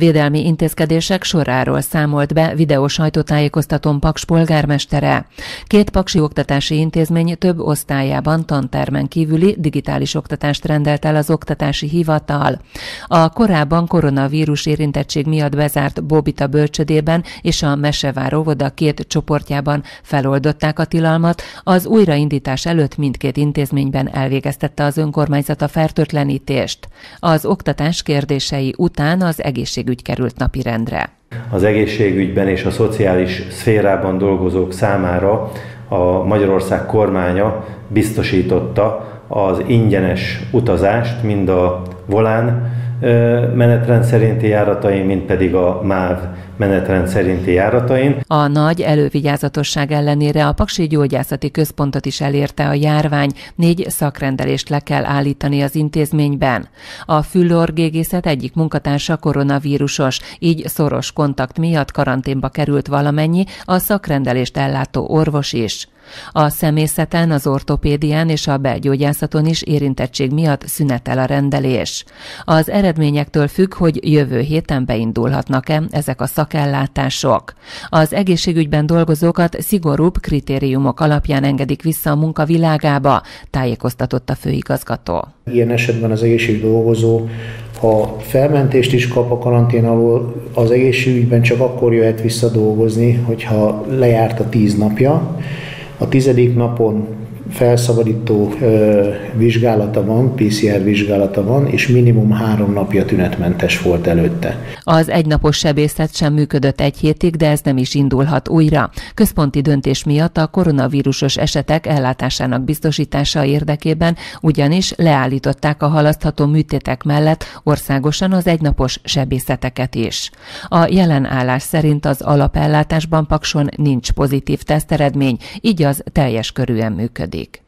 Védelmi intézkedések soráról számolt be videós sajtótájékoztatón Paks polgármestere. Két paksi oktatási intézmény több osztályában tantermen kívüli digitális oktatást rendelt el az oktatási hivatal. A korábban koronavírus érintettség miatt bezárt Bobita bölcsödében és a Mesevár óvoda két csoportjában feloldották a tilalmat, az újraindítás előtt mindkét intézményben elvégeztette az önkormányzat a fertőtlenítést. Az oktatás kérdései után az egészségügy került napirendre. Az egészségügyben és a szociális szférában dolgozók számára a Magyarország kormánya biztosította az ingyenes utazást, mind a volán menetrend szerinti járatain, mint pedig a MÁV menetrend szerinti járatain. A nagy elővigyázatosság ellenére a Paksi Gyógyászati Központot is elérte a járvány, négy szakrendelést le kell állítani az intézményben. A füllorgégészet egyik munkatársa koronavírusos, így szoros kontakt miatt karanténba került valamennyi, a szakrendelést ellátó orvos is. A személyzeten, az ortopédián és a belgyógyászaton is érintettség miatt szünetel a rendelés. Az eredményektől függ, hogy jövő héten beindulhatnak-e ezek a szakellátások. Az egészségügyben dolgozókat szigorúbb kritériumok alapján engedik vissza a munka tájékoztatott a főigazgató. Ilyen esetben az egészségügy dolgozó ha felmentést is kap a karantén alól, az egészségügyben csak akkor jöhet vissza dolgozni, hogyha lejárt a tíz napja, a tizedik napon felszabadító ö, vizsgálata van, PCR vizsgálata van, és minimum három napja tünetmentes volt előtte. Az egynapos sebészet sem működött egy hétig, de ez nem is indulhat újra. Központi döntés miatt a koronavírusos esetek ellátásának biztosítása érdekében ugyanis leállították a halasztható műtétek mellett országosan az egynapos sebészeteket is. A jelen állás szerint az alapellátásban Pakson nincs pozitív teszteredmény, így az teljes körűen működik.